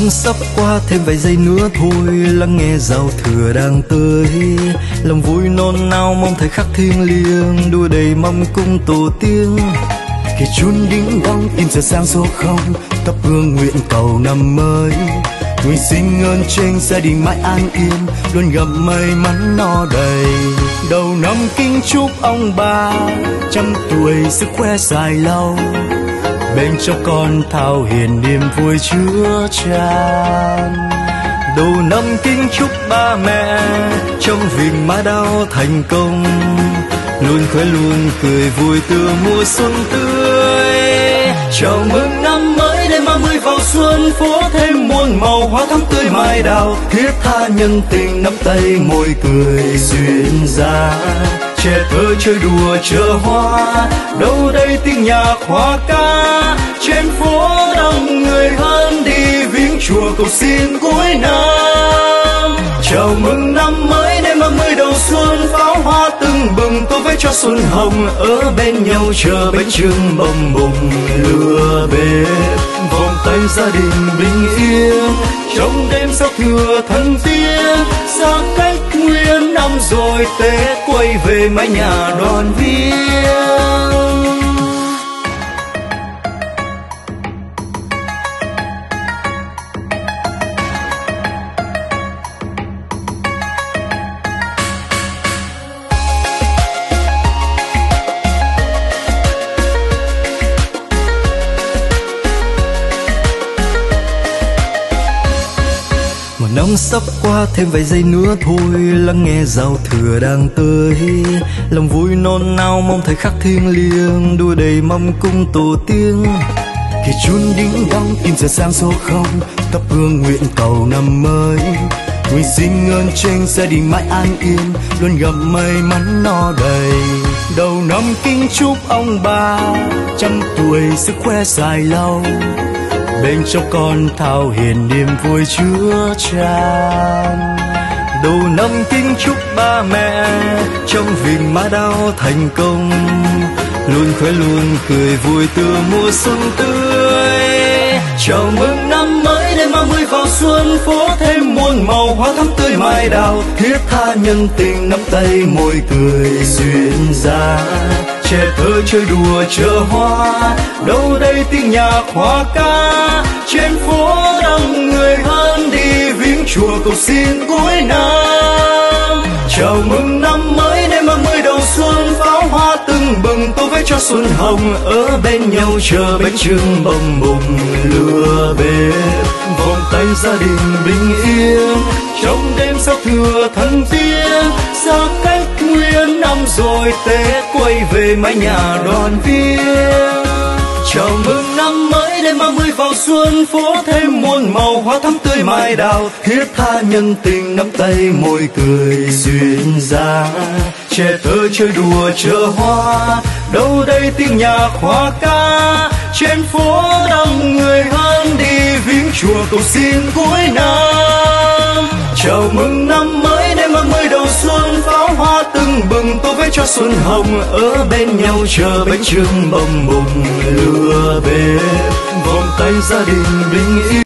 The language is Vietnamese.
năm sắp qua thêm vài giây nữa thôi, lắng nghe giao thừa đang tới. Lòng vui nôn nao mong thời khắc thiêng liêng, đua đầy mong cung tổ tiên. Khi chun đinh đong im giờ sang số không, thắp hương nguyện cầu năm mới. Nguyện xin ơn trên gia đình mãi an yên, luôn gặp may mắn no đầy. Đầu năm kính chúc ông bà, trăm tuổi sức khỏe dài lâu bên trong con thao hiền niềm vui chứa chan đầu năm kính chúc ba mẹ, trong việc má đau thành công. Luôn khỏe luôn cười vui từ mùa xuân tươi. Chào mừng năm mới đêm ba mươi vào xuân, phố thêm muôn màu hoa thắm tươi mai đào. Thiết tha nhân tình nắm tay môi cười duyên dáng. Trẻ thơ chơi đùa chờ hoa, đâu đây nhà nhạc hoa ca. Trên phố đông người hơn đi viếng chùa cầu xin cuối năm. Chào mừng năm mới, đêm ba mươi đầu xuân, pháo hoa tưng bừng, tô vẽ cho xuân hồng. Ở bên nhau chờ bánh trưng bồng bùng lửa bếp. Vòng tay gia đình bình yên, trong đêm giao thừa thân tiên. Xa cách nguyên năm rồi, tết quay về mái nhà đoàn viên. Mà năm sắp qua thêm vài giây nữa thôi, lắng nghe giao thừa đang tới. Lòng vui nôn nao mong thời khắc thiêng liêng đua đầy mong cung tổ tiên. Khi chuông đinh đong kim giờ sang số không, thắp hương nguyện cầu năm mới. Nguyện xin ơn trên gia đình mãi an yên, luôn gặp may mắn no đầy. Đầu năm kính chúc ông bà, trăm tuổi sức khỏe dài lâu bên trong con thao hiền niềm vui chứa chan đầu năm kính chúc ba mẹ, trong vinh má đau thành công. Luôn khỏe luôn cười vui từ mùa xuân tươi. Chào mừng năm mới đêm ba mươi vào xuân, phố thêm muôn màu hoa thắm tươi mai đào. Thiết tha nhân tình nắm tay môi cười duyên dáng trẻ thơ chơi đùa chờ hoa. Đâu đây tiếng nhạc hoa ca? Trên phố đông người hơn đi viếng chùa cầu xin cuối năm. Chào mừng năm mới, đêm ba mươi đầu xuân, pháo hoa tưng bừng. Tô vẽ cho xuân hồng, ở bên nhau chờ bánh trưng bồng bùng lửa bếp vòng tay gia đình bình yên, trong đêm sao thừa thần tiên xa cách rồi tết quay về mái nhà đoàn viên. Chào mừng năm mới, đêm ba mươi vào xuân, phố thêm muôn màu, hoa thắm tươi mai đào. Thiết tha nhân tình nắm tay môi cười duyên dáng trẻ thơ, chơi đùa chờ hoa. Đâu đây tiếng nhạc hoa ca? Trên phố đông người hơn đi viếng chùa cầu xin cuối năm. Chào mừng cho xuân hồng ở bên nhau chờ bánh trưng bồng bùng lửa bếp vòng tay gia đình bình yên.